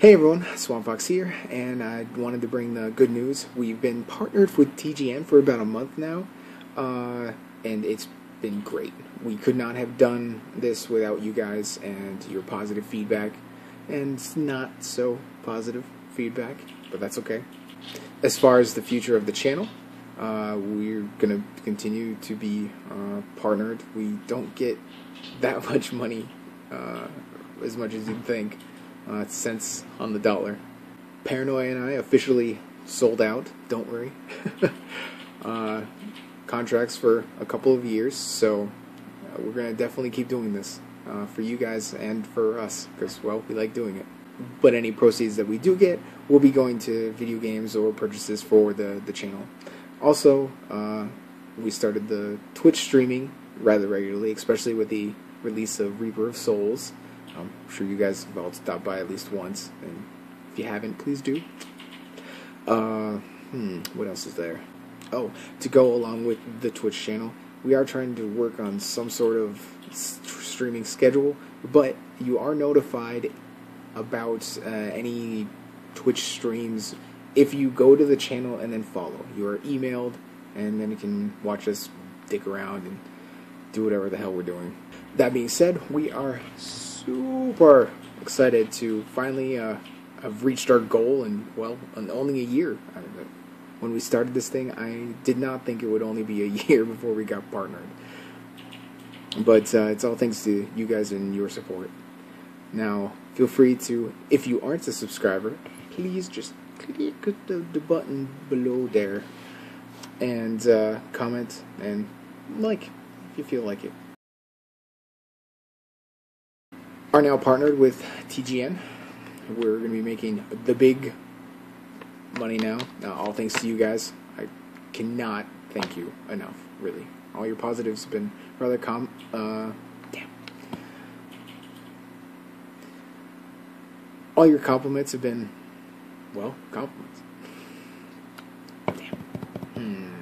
Hey everyone, Swampfox here, and I wanted to bring the good news. We've been partnered with TGN for about a month now, uh, and it's been great. We could not have done this without you guys and your positive feedback, and not so positive feedback, but that's okay. As far as the future of the channel, uh, we're going to continue to be uh, partnered. We don't get that much money, uh, as much as you'd think uh, cents on the dollar. Paranoia and I officially sold out. Don't worry. uh, contracts for a couple of years, so uh, we're gonna definitely keep doing this uh, for you guys and for us because well, we like doing it. But any proceeds that we do get will be going to video games or purchases for the the channel. Also, uh, we started the Twitch streaming rather regularly, especially with the release of Reaper of Souls. I'm sure you guys have all stopped by at least once, and if you haven't, please do. Uh, hmm, what else is there? Oh, to go along with the Twitch channel, we are trying to work on some sort of streaming schedule, but you are notified about uh, any Twitch streams if you go to the channel and then follow. You are emailed, and then you can watch us dick around and do whatever the hell we're doing. That being said, we are super excited to finally uh, have reached our goal in, well, in only a year. When we started this thing, I did not think it would only be a year before we got partnered. But uh, it's all thanks to you guys and your support. Now, feel free to, if you aren't a subscriber, please just click the, the button below there and uh, comment and like if you feel like it are now partnered with TGN. We're going to be making the big money now. Uh, all thanks to you guys. I cannot thank you enough, really. All your positives have been rather calm. Uh, damn. All your compliments have been, well, compliments. Damn. Hmm.